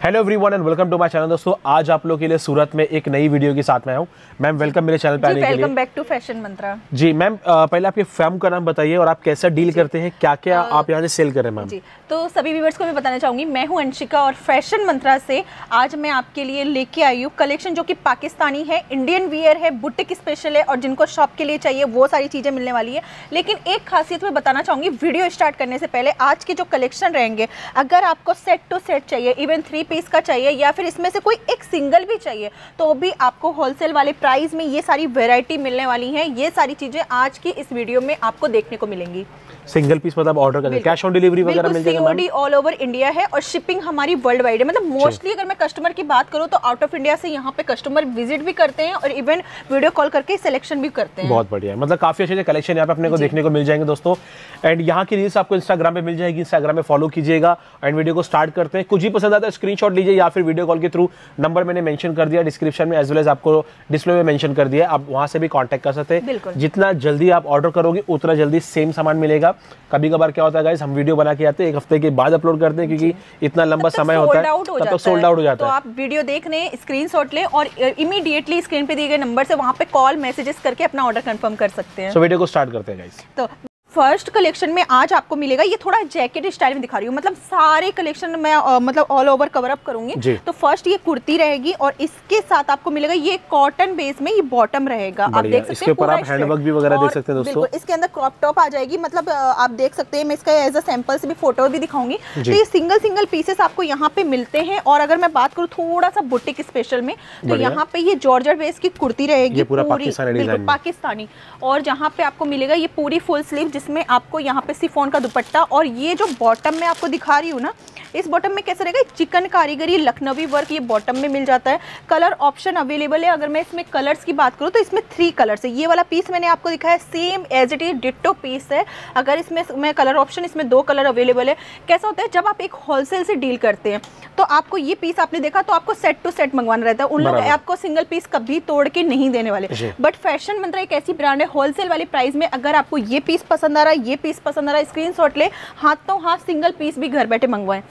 Hello everyone and welcome to my channel दोस्तों आज आप लोग के लिए सूरत में एक नई वीडियो के साथ में आया हूँ। मैम वेलकम मेरे चैनल पे आने के लिए। Welcome back to fashion mantra ji ma'am पहले आपके फर्म का नाम बताइए और आप कैसा डील करते हैं? क्या क्या आ, आप यहाँ से सेल करें मैम जी तो सभी व्यूवर्स को मैं बताना चाहूँगी मैं हूँ अंशिका और फ़ैशन मंत्रा से आज मैं आपके लिए लेके आई हूँ कलेक्शन जो कि पाकिस्तानी है इंडियन वियर है बुटीक स्पेशल है और जिनको शॉप के लिए चाहिए वो सारी चीज़ें मिलने वाली है। लेकिन एक खासियत मैं बताना चाहूँगी वीडियो स्टार्ट करने से पहले आज के जो कलेक्शन रहेंगे अगर आपको सेट टू सेट चाहिए इवन थ्री पीस का चाहिए या फिर इसमें से कोई एक सिंगल भी चाहिए तो भी आपको होलसेल वाले प्राइस में ये सारी वेराइटी मिलने वाली है। ये सारी चीज़ें आज की इस वीडियो में आपको देखने को मिलेंगी। सिंगल पीस मतलब ऑर्डर करें कैश ऑन डिलीवरी वगैरह मिल जाएगा ऑल ओवर इंडिया है और शिपिंग हमारी वर्ल्ड वाइड है। मतलब मोस्टली अगर मैं कस्टमर की बात करूँ तो आउट ऑफ़ इंडिया से यहाँ पे कस्टमर विज़िट भी करते हैं और इवन वीडियो कॉल करके सिलेक्शन भी करते हैं। बहुत बढ़िया। है मतलब काफ़ी अच्छे कलेक्शन यहाँ पे अपने को देखने को मिल जाएँगे दोस्तों। एंड यहाँ की रील्स आपको इंस्टाग्राम पे मिल जाएगी। इंस्टाग्राम में फॉलो कीजिएगा एंड वीडियो को स्टार्ट करते हैं। कुछ ही पसंद आता है स्क्रीनशॉट लीजिए या फिर वीडियो कॉल के थ्रू नंबर मैंने मेंशन कर दिया डिस्क्रिप्शन में एज वेल एज आपको डिस्प्ले में मेंशन कर दिया आप वहाँ से भी कांटेक्ट कर सकते हैं। जितना जल्दी आप ऑर्डर करोगे उतना जल्दी सेम सामान मिलेगा। कभी कभार क्या होता है गाइस हम वीडियो बना के आते हैं एक हफ़्ते के बाद अपलोड करते हैं क्योंकि इतना लंबा समय होता है हो तब तक सोल्ड आउट हो। है तो जाता है। आप वीडियो देख लें स्क्रीनशॉट लें और इमीडिएटली स्क्रीन पे दिए गए नंबर से वहाँ पे कॉल मैसेजेस करके अपना ऑर्डर कन्फर्म कर सकते हैं। सो वीडियो को स्टार्ट करते हैं गाइस तो फ़र्स्ट कलेक्शन में आज आपको मिलेगा। ये थोड़ा जैकेट स्टाइल में दिखा रही हूँ। मतलब सारे कलेक्शन मैं अ, मतलब ऑल ओवर कवर अप करूँगी। तो फ़र्स्ट ये कुर्ती रहेगी और इसके साथ आपको मिलेगा ये कॉटन बेस में ये बॉटम रहेगा। आप देख सकते हैं ऊपर आप हैंडवर्क भी वगैरह देख सकते हैं दोस्तों। इसके अंदर क्रॉप टॉप आ जाएगी। मतलब आप देख सकते हैं मैं इसका एज अ सैंपल से भी फ़ोटो भी दिखाऊँगी। तो ये सिंगल सिंगल पीसेस आपको यहाँ पे मिलते हैं। और अगर मैं बात करूँ थोड़ा सा बुटीक स्पेशल में तो यहाँ पे ये जॉर्जर बेस की कुर्ती रहेगी पूरी। पाकिस्तानी और जहाँ पे आपको मिलेगा ये पूरी फुल स्लीव जिसमें आपको यहाँ पे सिफोन का दुपट्टा और ये जो बॉटम में आपको दिखा रही हूँ ना इस बॉटम में कैसे रहेगा? चिकन कारीगरी लखनवी वर्क ये बॉटम में मिल जाता है। कलर ऑप्शन अवेलेबल है। अगर मैं इसमें कलर्स की बात करूँ तो इसमें थ्री कलर्स है। ये वाला पीस मैंने आपको दिखाया same as it is ditto piece है। अगर इसमें मैं कलर ऑप्शन इसमें दो कलर अवेलेबल है। कैसा होता है? जब आप एक होलसेल से डील करते हैं तो आपको ये पीस आपने देखा तो आपको सेट टू सेट मंगवाना रहता है। उन लोग आपको सिंगल पीस कभी तोड़ के नहीं देने वाले। बट फ़ैशन मंत्रा एक ऐसी ब्रांड है होलसेल वाले प्राइस में अगर आपको ये पीस पसंद आ रहा है ये पीस पसंद आ रहा है स्क्रीनशॉट ले हाथों हाथ सिंगल पीस भी घर बैठे मंगवाएँ।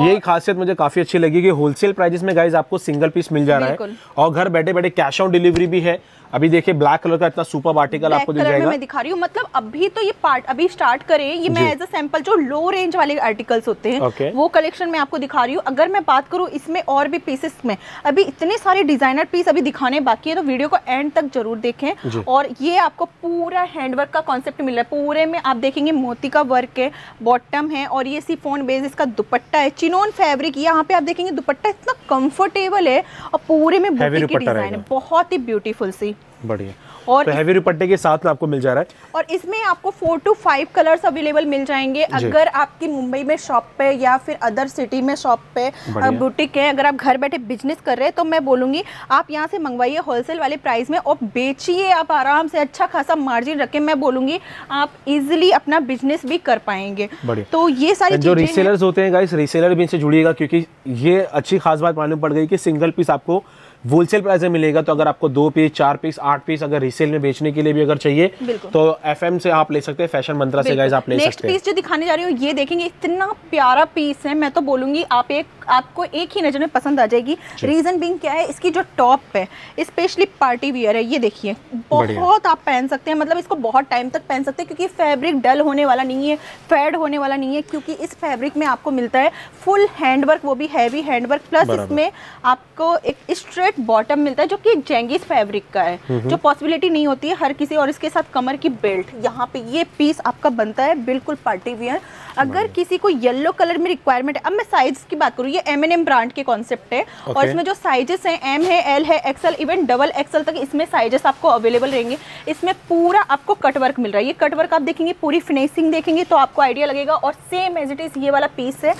यही खासियत मुझे काफ़ी अच्छी लगी कि होलसेल प्राइजेस में गाइज़ आपको सिंगल पीस मिल जा रहा है। और घर बैठे बैठे कैश ऑन डिलीवरी भी है। अभी देखिए ब्लैक कलर का इतना सुपर आर्टिकल आपको दिख जाएगा। मैं दिखा रही हूँ मतलब अभी तो ये पार्ट अभी स्टार्ट करें ये मैं एज अ सैंपल जो लो रेंज वाले आर्टिकल्स होते हैं Okay. वो कलेक्शन मैं आपको दिखा रही हूँ। अगर मैं बात करूँ इसमें और भी पीसेस में अभी इतने सारे डिज़ाइनर पीस अभी दिखाने बाकी है तो वीडियो को एंड तक ज़रूर। देखें। और ये आपको पूरा हैंडवर्क का कॉन्सेप्ट मिल रहा है। पूरे में आप देखेंगे मोती का वर्क है बॉटम है और ये सिफोन बेस इसका दुपट्टा है। चिनोन फैब्रिक यहाँ पे आप देखेंगे दुपट्टा इतना कंफर्टेबल है और पूरे में की डिज़ाइन है। बहुत ही ब्यूटीफुल सी। बढ़िया। और तो हैवी दुपट्टे के साथ में आपको मिल जा रहा है। और इसमें आपको four two five colours available मिल जाएँगे। अगर आपकी मुंबई में शॉप पे या फिर अदर सिटी में शॉप पे बुटीक है अगर आप घर बैठे बिज़नेस कर रहे हैं तो मैं बोलूँगी आप यहाँ से मंगवाइए होलसेल वाले प्राइस में और बेचिए आप आराम से अच्छा खासा मार्जिन रखें मैं बोलूँगी आप इजिली अपना बिज़नेस भी कर पाएँगे। तो ये सारी जो चीज़ें। रीसेलर्स होते हैं गाइस रीसेलर भी इनसे जुड़िएगा क्योंकि ये अच्छी खास बात मालूम पड़ गई कि सिंगल पीस आपको होलसेल प्राइस में मिलेगा तो अगर आपको दो पीस चार पीस आठ पीस अगर रिसेल में बेचने के लिए भी अगर चाहिए। तो एफएम से आप ले सकते हैं फ़ैशन मंत्रा से गाइज़ आप ले सकते हैं पीस जो दिखाने जा रही हूँ ये देखेंगे इतना प्यारा पीस है मैं तो बोलूँगी आप एक आपको एक ही नज़र में पसंद आ जाएगी। रीजन बिंग क्या है? इसकी जो टॉप है स्पेशली पार्टी वियर है ये देखिए बहुत आप पहन सकते हैं मतलब इसको बहुत टाइम तक पहन सकते हैं क्योंकि फैब्रिक डल होने वाला नहीं है फेड होने वाला नहीं है क्योंकि इस फैब्रिक में आपको मिलता है फुल हैंडवर्क वो भी हैवी हैंडवर्क प्लस इसमें आपको एक स्ट्रेट बॉटम मिलता है जो कि जेंगिस फैब्रिक का है जो पॉसिबिलिटी नहीं होती है हर किसी और इसके साथ कमर की बेल्ट यहाँ पे ये पीस आपका बनता है बिल्कुल पार्टी वियर अगर किसी को येलो कलर में रिक्वायरमेंट है अब मैं साइज़ की बात करूँ ये एम एन एम ब्रांड के कॉन्सेप्ट है। okay. और इसमें जो साइजेस हैं एम है एल है एक्सएल इवन डबल एक्सएल तक इसमें साइजेस आपको अवेलेबल रहेंगे। इसमें पूरा आपको कटवर्क मिल रहा है। ये कटवर्क आप देखेंगे पूरी फिनिशिंग देखेंगे तो आपको आइडिया लगेगा और सेम एज इट इज़ ये वाला पीस है।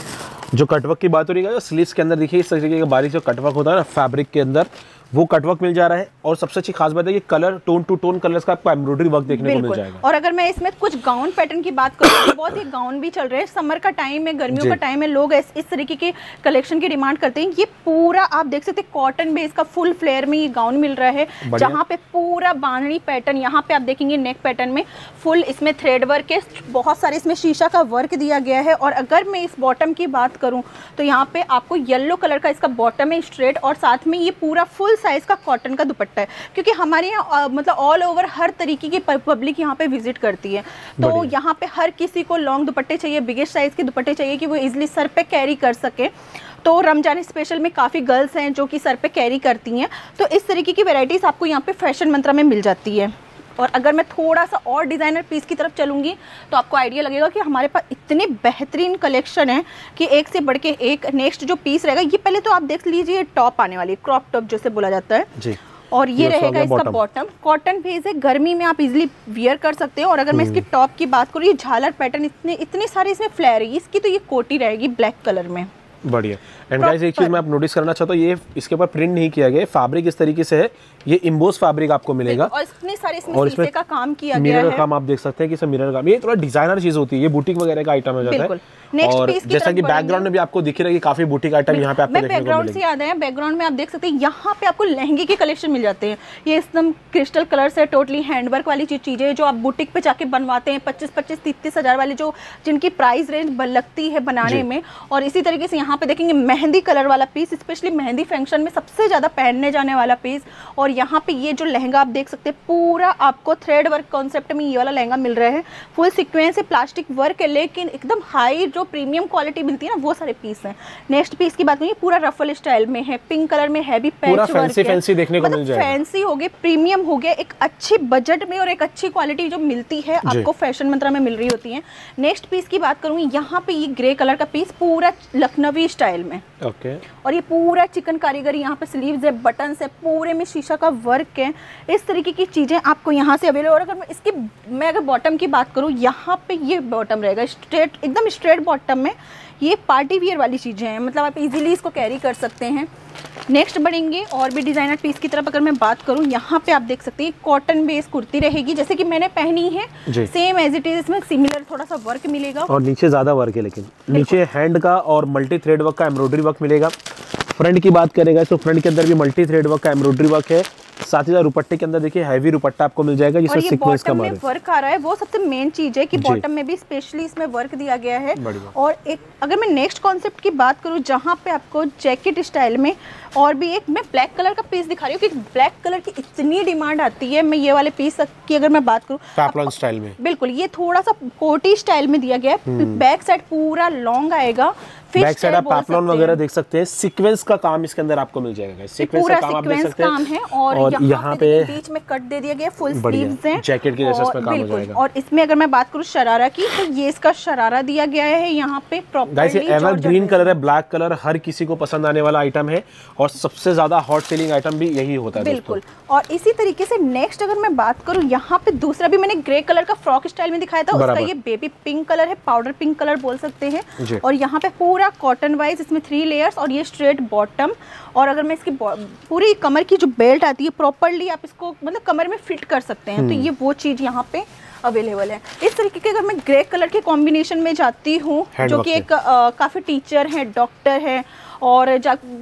जो कटवर्क की बात हो रही है जो स्लीव्स के अंदर देखिए इस तरीके का बारीक जो कटवर्क होता है ना फैब्रिक के अंदर वो कटवर्क मिल जा रहा है और सबसे अच्छी खास बात है कि colour tone to tone colours का आपको एम्ब्रॉयडरी वर्क देखने को मिल जाएगा। और अगर मैं इसमें कुछ गाउन पैटर्न की बात करूँ तो बहुत ही गाउन भी चल रहे हैं। समर का टाइम है गर्मियों का टाइम है लोग इस, इस तरीके के कलेक्शन की डिमांड करते हैं। ये पूरा आप देख सकते हैं कॉटन बेस का फुल फ्लेयर में ये गाउन मिल रहा है जहाँ पे पूरा बांधनी पैटर्न यहाँ पे आप देखेंगे नेक पैटर्न में फुल इसमें थ्रेड वर्क है। बहुत सारे इसमें शीशा का वर्क दिया गया है। और अगर मैं इस बॉटम की बात करूँ तो यहाँ पे आपको येलो कलर का इसका बॉटम है स्ट्रेट और साथ में ये पूरा फुल साइज़ का कॉटन का दुपट्टा है। क्योंकि हमारे यहाँ मतलब ऑल ओवर हर तरीके की पब्लिक यहाँ पे विज़िट करती है। तो यहाँ पे हर किसी को लॉन्ग दुपट्टे चाहिए बिगेस्ट साइज़ के दुपट्टे चाहिए कि वो इजिली सर पे कैरी कर सके। तो रमज़ान स्पेशल में काफ़ी गर्ल्स हैं जो कि सर पे कैरी करती हैं। तो इस तरीके की वेराइटीज़ आपको यहाँ पे फ़ैशन मंत्रा में मिल जाती है। और अगर मैं थोड़ा सा और डिज़ाइनर पीस की तरफ़ चलूँगी तो आपको आइडिया लगेगा कि हमारे पास इतने बेहतरीन कलेक्शन है कि एक से बढ़ के एक नेक्स्ट जो पीस रहेगा ये पहले तो आप देख लीजिए टॉप आने वाली क्रॉप टॉप जैसे बोला जाता है। जी। और ये रहेगा इसका बॉटम कॉटन भेज है गर्मी में आप इजिली वियर कर सकते हो। और अगर मैं इसकी टॉप हम्म। की बात करूँ ये झालर पैटर्न इतने इतने सारे इसमें फ्लैर है इसकी तो ये कोटी रहेगी ब्लैक कलर में। बढ़िया। एंड गाइस एक चीज़ मैं आप नोटिस करना चाहता हूँ ये इसके ऊपर प्रिंट नहीं किया गया फैब्रिक इस तरीके से है ये इम्बोस फैब्रिक आपको मिलेगा। और इतने सारे इसमें और इसमें का काम किया गया है। मिरर का काम आप देख सकते हैं कि इसमें मिरर का ये थोड़ा डिज़ाइनर चीज़ होती है ये बुटीक वगैरह का आइटम हो जाता है। और जैसा कि बैकग्राउंड में भी आपको दिख रहा है काफ़ी बुटीक आइटम यहाँ पे आपको बैकग्राउंड से याद है बैकग्राउंड में आप देख सकते हैं यहाँ पे आपको लहंगे के कलेक्शन मिल जाते हैं। ये एकदम क्रिस्टल कलर से टोटली हैंडवर्क वाली चीज़ चीज़ें जो आप बुटीक पे जाके बनवाते हैं पच्चीस पच्चीस तीस हज़ार वाली जो जिनकी प्राइस रेंज लगती है बनाने में। और इसी तरीके से यहाँ पे देखेंगे मेहंदी कलर वाला पीस स्पेशली मेहंदी फ़ंक्शन में सबसे ज़्यादा पहनने जाने वाला पीस और यहाँ पे ये जो लहंगा आप देख सकते हैं पूरा आपको थ्रेड वर्क कॉन्सेप्ट में ये वाला लहंगा मिल रहा है। फुल सिक्वेंस है प्लास्टिक वर्क है लेकिन एकदम हाई जो प्रीमियम क्वालिटी मिलती है ना वो सारे पीस हैं। नेक्स्ट पीस की बात करिए पूरा रफल स्टाइल में है पिंक कलर में हैवी पैच फैंसी फैंसी देखने को मिल जाएगा। फैंसी हो गए प्रीमियम हो गया एक अच्छी बजट में और एक अच्छी क्वालिटी जो मिलती है आपको फ़ैशन मंत्रा में मिल रही होती है। नेक्स्ट पीस की बात करूँ यहाँ पे ये ग्रे कलर का पीस पूरा लखनवी स्टाइल में। Okay okay. और ये पूरा चिकन कारीगरी यहाँ पे स्लीव्स है बटन है पूरे में शीशा का वर्क है। इस तरीके की चीज़ें आपको यहाँ से अवेलेबल और अगर मैं इसकी मैं अगर बॉटम की बात करूँ यहाँ पे ये बॉटम रहेगा। स्ट्रेट एकदम स्ट्रेट बॉटम में ये पार्टी वियर वाली चीज़ें हैं। मतलब आप इजीली इसको कैरी कर सकते हैं। नेक्स्ट बढ़ेंगे और भी डिज़ाइनर पीस की तरफ़ अगर मैं बात करूँ यहाँ पे आप देख सकते हैं कॉटन बेस कुर्ती रहेगी। जैसे कि मैंने पहनी है सेम एज इट इज़ इसमें सिमिलर थोड़ा सा वर्क मिलेगा। और नीचे ज़्यादा वर्क है लेकिन। नीचे हैंड का और मल्टी थ्रेड वर्क का एम्ब्रॉयडरी वर्क मिलेगा। फ्रंट की बात करेगा तो फ्रंट के अंदर भी मल्टी थ्रेड वर्क का एम्ब्रॉयडरी वर्क है। साथ ही साथ दुपट्टे के अंदर देखिए हैवी दुपट्टा आपको मिल जाएगा जिसमें सीक्वेंस का मारे वर्क आ रहा है वो सबसे मेन चीज़ है कि बॉटम में भी स्पेशली इसमें वर्क दिया गया है। और एक अगर मैं नेक्स्ट कॉन्सेप्ट की बात करूँ जहाँ पे आपको जैकेट स्टाइल में और भी एक मैं ब्लैक कलर का पीस दिखा रही हूँ कि ब्लैक कलर की इतनी डिमांड आती है मैं ये वाले पीस की अगर मैं बात करूँ स्टाइल में। बिल्कुल ये थोड़ा सा कोटी स्टाइल में दिया गया है। बैक हम्म। साइड पूरा लॉन्ग आएगा। बैक साइड आप पैपलॉन वगैरह देख सकते हैं। सीक्वेंस का काम इसके अंदर आपको मिल जाएगा सीक्वेंस का काम आप देख सकते हैं। और, और यहाँ पे बीच में कट दे दिया गया फुल स्लीव्स हैं। जैकेट के जैसे काम हो जाएगा। और इसमें अगर मैं बात करूँ शरारा की तो ये इसका शरारा दिया गया है यहाँ पे प्रॉपर एवर ग्रीन कलर है ब्लैक कलर हर किसी को पसंद आने वाला आइटम है और सबसे ज़्यादा हॉट सेलिंग आइटम भी यही होता है बिल्कुल। और इसी तरीके से नेक्स्ट अगर मैं बात करूँ यहाँ पे दूसरा भी मैंने ग्रे कलर का फ्रॉक स्टाइल में दिखाया था उसका ये बेबी पिंक कलर है पाउडर पिंक कलर बोल सकते हैं। और यहाँ पे पूरा कॉटन वाइज इसमें थ्री लेयर्स और ये स्ट्रेट बॉटम और अगर मैं इसकी पूरी कमर की जो बेल्ट आती है प्रॉपरली आप इसको मतलब कमर में फिट कर सकते हैं तो हम्म। ये वो चीज़ यहाँ पे अवेलेबल है। इस तरीके के अगर मैं ग्रे कलर के कॉम्बिनेशन में जाती हूँ जो कि एक काफ़ी टीचर है डॉक्टर है और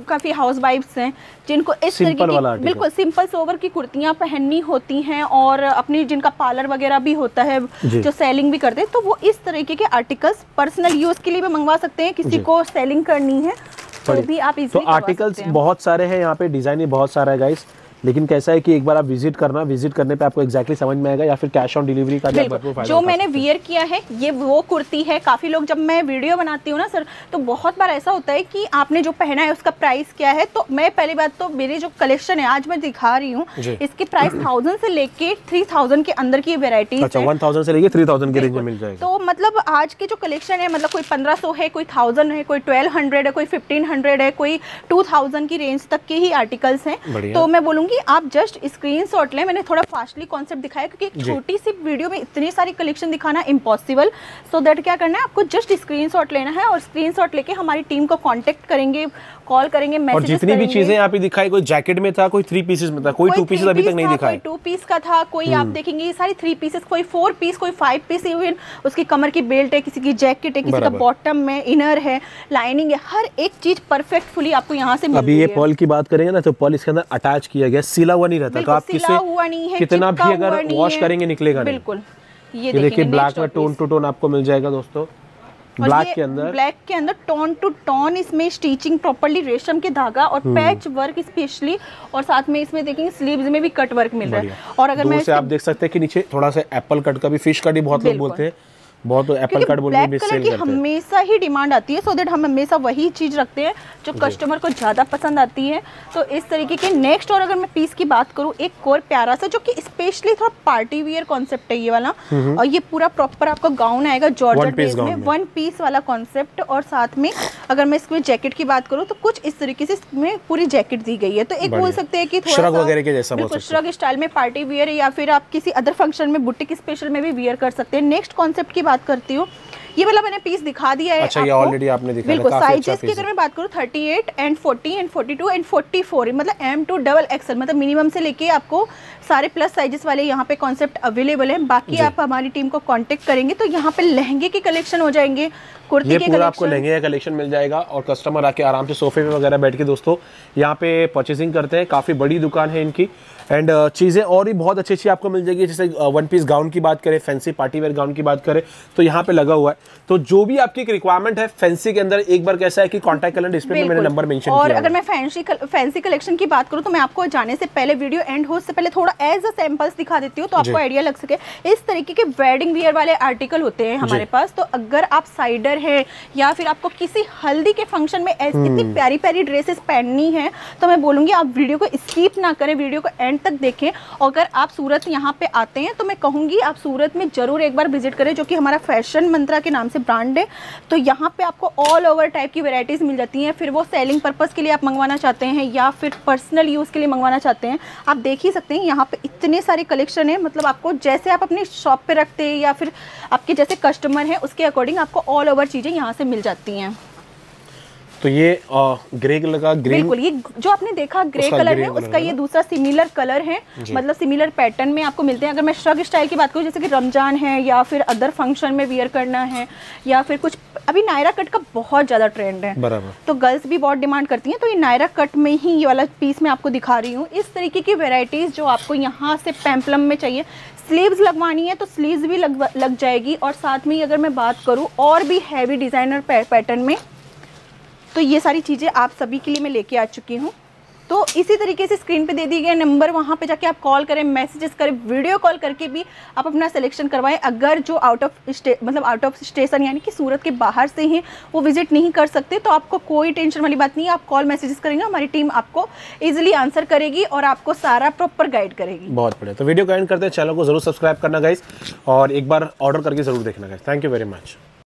काफ़ी हाउस वाइफ्स हैं जिनको इस तरीके की बिल्कुल सिंपल सोवर की कुर्तियाँ पहननी होती हैं और अपनी जिनका पार्लर वगैरह भी होता है जो। सेलिंग भी करते हैं तो वो इस तरीके के आर्टिकल्स पर्सनल यूज़ के लिए भी मंगवा सकते हैं किसी को सेलिंग करनी है तो भी आप तो आर्टिकल्स बहुत सारे हैं यहाँ पे डिज़ाइन भी बहुत सारा है गाइस लेकिन कैसा है कि एक बार आप विज़िट करना विज़िट करने पे आपको एक्जैक्टली समझ में आएगा या फिर कैश ऑन डिलीवरी का जो मैंने वियर किया है ये वो कुर्ती है। काफ़ी लोग जब मैं वीडियो बनाती हूँ ना सर तो बहुत बार ऐसा होता है कि आपने जो पहना है उसका प्राइस क्या है? तो मैं पहली बात तो मेरी जो कलेक्शन है आज मैं दिखा रही हूँ इसकी प्राइस थाउज़ेंड से लेके थ्री थाउज़ेंड के अंदर की वेरायटी अच्छा वन थाउज़ेंड से लेके थ्री थाउज़ेंड की रेंज में मिल जाएगा। तो मतलब आज के जो कलेक्शन है मतलब कोई पंद्रह सौ है कोई थाउज़ेंड है कोई ट्वेल्व हंड्रेड है कोई फिफ्टीन हंड्रेड है कोई टू थाउज़ेंड की रेंज तक के ही आर्टिकल्स हैं। तो मैं बोलूँगी चाहूँगी आप जस्ट स्क्रीन शॉट लें। मैंने थोड़ा फास्टली कॉन्सेप्ट दिखाया क्योंकि एक छोटी सी वीडियो में इतनी सारी कलेक्शन दिखाना इम्पॉसिबल सो दैट क्या करना है आपको जस्ट स्क्रीन शॉट लेना है और स्क्रीन शॉट लेके हमारी टीम को कॉन्टेक्ट करेंगे कॉल करेंगे और मैसेज जितनी भी चीज़ें यहाँ पे दिखाई कोई जैकेट में था कोई थ्री पीसेस में था कोई टू पीसेस अभी तक नहीं दिखाए। टू पीस का था कोई आप देखेंगे ये सारी थ्री पीसेस कोई फोर पीस कोई फाइव पीस इवन उसकी कमर की बेल्ट है किसी की जैकेट है किसी का बॉटम में इनर है लाइनिंग है हर एक चीज़ परफेक्टफुली आपको यहाँ से अभी ये। पर्ल की बात करेंगे ना तो पॉल इसके अंदर अटैच किया गया सिला हुआ नहीं रहता तो आप किसे कितना भी अगर वॉश करेंगे निकलेगा बिल्कुल ये, देखिए ब्लैक में टोन टू टोन आपको मिल जाएगा दोस्तों। ब्लैक के अंदर। ब्लैक के अंदर टोन टू टोन इसमें स्टिचिंग प्रॉपर्ली रेशम के धागा और। पैच वर्क स्पेशली और साथ में इसमें देखेंगे स्लीव्स में भी कट वर्क मिल रहा है। और अगर मैं आप देख सकते हैं कि नीचे थोड़ा सा एप्पल कट का भी फ़िश कट ही बहुत लोग बोलते हैं। बहुत एप्पल कट बोल ब्लैक कलर की करते हैं। हमेशा ही डिमांड आती है सो दैट हम हमेशा वही चीज़ रखते हैं जो कस्टमर को ज़्यादा पसंद आती है। तो इस तरीके के नेक्स्ट और अगर मैं पीस की बात करूँ एक और प्यारा सा जो कि स्पेशली थोड़ा पार्टी वियर कॉन्सेप्ट है ये वाला और ये पूरा प्रॉपर आपका गाउन आएगा बेस में वन पीस वाला कॉन्सेप्ट और साथ में अगर मैं इसमें जैकेट की बात करूँ तो कुछ इस तरीके से इसमें पूरी जैकेट दी गई है। तो एक बोल सकते हैं कि थोड़ा वगैरह के जैसा बिल्कुल, श्रग स्टाइल में पार्टी वियर या फिर आप किसी अदर फ़ंक्शन में बुटीक स्पेशल में भी वियर कर सकते हैं। नेक्स्ट कॉन्सेप्ट की बात करती हूँ। ये वाला मैंने पीस दिखा दिया है अच्छा, ये ऑलरेडी आपने दिखा बिल्कुल काफ़ी अच्छा साइजेस की अगर मैं बात करूँ 38 एंड 40 एंड 42 एंड 44 मतलब एम टू डबल एक्सएल मतलब मिनिमम से लेके आपको सारे प्लस साइजेस वाले यहाँ पे कॉन्सेप्ट अवेलेबल है। बाकी आप हमारी टीम को कांटेक्ट करेंगे तो यहाँ पे लहंगे के कलेक्शन हो जाएँगे कुर्ती ये के पूरा आपको लहंगे का कलेक्शन मिल जाएगा और कस्टमर आके आराम से सोफे पे वगैरह बैठ के दोस्तों यहाँ पे परचेसिंग करते हैं। काफ़ी बड़ी दुकान है इनकी। एंड चीज़ें और भी बहुत अच्छी अच्छी आपको मिल जाएगी। जैसे वन पीस गाउन की बात करें फैंसी पार्टी वेयर गाउन की बात करें तो यहाँ पे लगा हुआ है। तो जो भी आपकी एक रिक्वायरमेंट है फैंसी के अंदर एक बार कैसा है कि कॉन्टैक्ट कलर डिस्प्ले में मैंने नंबर मेंशन और अगर मैं फैंसी फैंसी कलेक्शन की बात करूँ तो मैं आपको जाने से पहले वीडियो एंड हो से पहले थोड़ा एज अ सैंपल्स दिखा देती हूँ तो आपको आइडिया लग सके। इस तरीके के वेडिंग वियर वाले आर्टिकल होते हैं हमारे पास तो अगर आप साइडर है या फिर आपको किसी हल्दी के फ़ंक्शन में ऐसी हम्म। इतनी प्यारी प्यारी ड्रेसेस पहननी है तो मैं बोलूँगी आप वीडियो को स्कीप ना करें वीडियो को एंड तक देखें। और अगर आप सूरत यहाँ पे आते हैं तो मैं कहूँगी आप सूरत में ज़रूर एक बार विज़िट करें जो कि हमारा फ़ैशन मंत्रा के नाम से ब्रांड है। तो यहाँ पे आपको ऑल ओवर टाइप की वेराइटीज़ मिल जाती हैं। फिर वो सेलिंग पर्पज़ के लिए आप मंगवाना चाहते हैं या फिर पर्सनल यूज़ के लिए मंगवाना चाहते हैं आप देख ही सकते हैं यहाँ पे इतने सारे कलेक्शन है मतलब आपको जैसे आप अपनी शॉप पे रखते हैं या फिर आपके जैसे कस्टमर हैं, उसके अकॉर्डिंग आपको ऑल ओवर चीज़ें यहाँ से मिल जाती हैं। तो ये ग्रे कलर का ग्रीन बिल्कुल ये जो आपने देखा ग्रे कलर है उसका ये दूसरा सिमिलर कलर है। मतलब सिमिलर पैटर्न में आपको मिलते हैं। अगर मैं श्रग स्टाइल की बात करूँ जैसे कि रमज़ान है या फिर अदर फ़ंक्शन में वियर करना है या फिर कुछ अभी नायरा कट का बहुत ज़्यादा ट्रेंड है। बराबर। तो गर्ल्स भी बहुत डिमांड करती हैं। तो ये नायरा कट में ही ये वाला पीस मैं आपको दिखा रही हूँ। इस तरीके की वेराइटीज़ जो आपको यहाँ से पैम्पलम में चाहिए स्लीव्स लगवानी है तो स्लीव्स भी लग लग जाएगी। और साथ में ही अगर मैं बात करूँ और भी हैवी डिज़ाइनर पैटर्न में तो ये सारी चीज़ें आप सभी के लिए मैं लेके आ चुकी हूँ। तो इसी तरीके से स्क्रीन पे दे दिए गए नंबर वहाँ पे जाके आप कॉल करें मैसेजेस करें वीडियो कॉल करके भी आप अपना सिलेक्शन करवाएँ। अगर जो आउट ऑफ़ मतलब आउट ऑफ़ स्टेशन यानी कि सूरत के बाहर से हैं, वो विज़िट नहीं कर सकते तो आपको कोई टेंशन वाली बात नहीं है। आप कॉल मैसेजेस करेंगे, हमारी टीम आपको ईजिली आंसर करेगी और आपको सारा प्रॉपर गाइड करेगी। बहुत बढ़िया। तो वीडियो गाइड करते हैं। चैनल को ज़रूर सब्सक्राइब करना गाइज़ और एक बार ऑर्डर करके ज़रूर देखना guys thank you very much